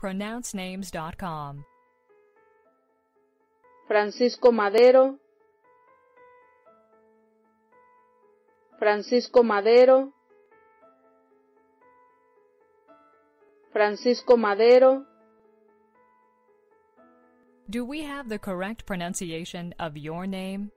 pronouncenames.com. Francisco Madero, Francisco Madero, Francisco Madero, Do we have the correct pronunciation of your name?